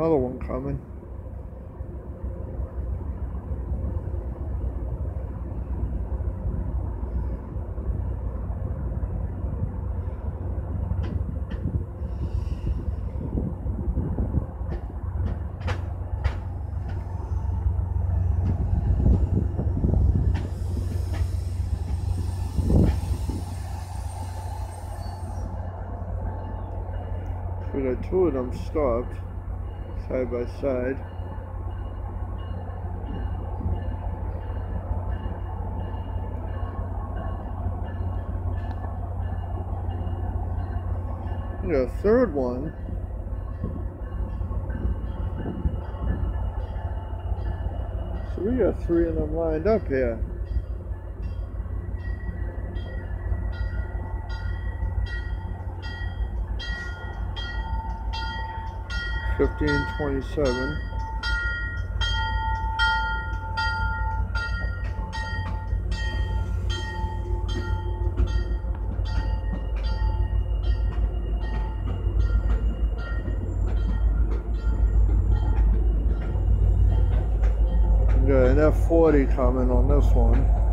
another one coming. Two of them stopped side by side. We got a third one. So we got three of them lined up here. Fifteen twenty-seven. We got an F forty coming on this one.